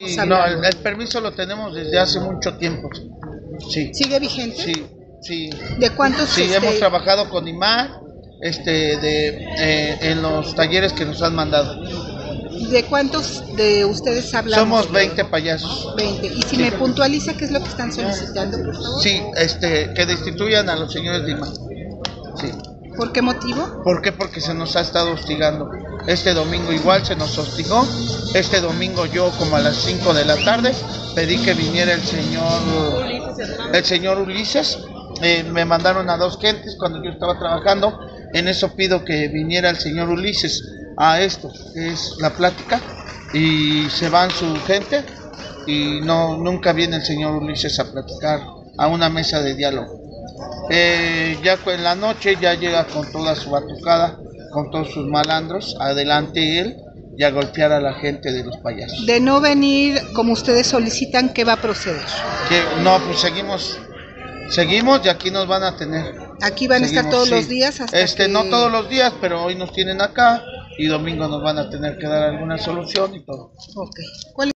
No, el, el permiso lo tenemos desde hace mucho tiempo. Sí, ¿Sigue vigente? sí, sí. ¿De cuántos Sí, este, hemos trabajado con IMAR este, de, eh, en los talleres que nos han mandado. de cuántos de ustedes hablan? Somos 20 payasos. 20. Y si me puntualiza qué es lo que están solicitando, por favor. Sí, este, que destituyan a los señores de IMAR. Sí. ¿Por qué motivo? ¿Por qué? Porque se nos ha estado hostigando. Este domingo igual se nos hostigó. Este domingo yo como a las 5 de la tarde pedí que viniera el señor el señor Ulises. Eh, me mandaron a dos gentes cuando yo estaba trabajando. En eso pido que viniera el señor Ulises a esto, que es la plática. Y se van su gente y no nunca viene el señor Ulises a platicar a una mesa de diálogo. Eh, ya en la noche ya llega con toda su batucada, con todos sus malandros, adelante él y a golpear a la gente de los payasos. De no venir como ustedes solicitan, ¿qué va a proceder? Que, no, pues seguimos, seguimos y aquí nos van a tener. Aquí van a estar todos sí. los días hasta Este, que... no todos los días, pero hoy nos tienen acá y domingo nos van a tener que dar alguna solución y todo. Ok. ¿Cuál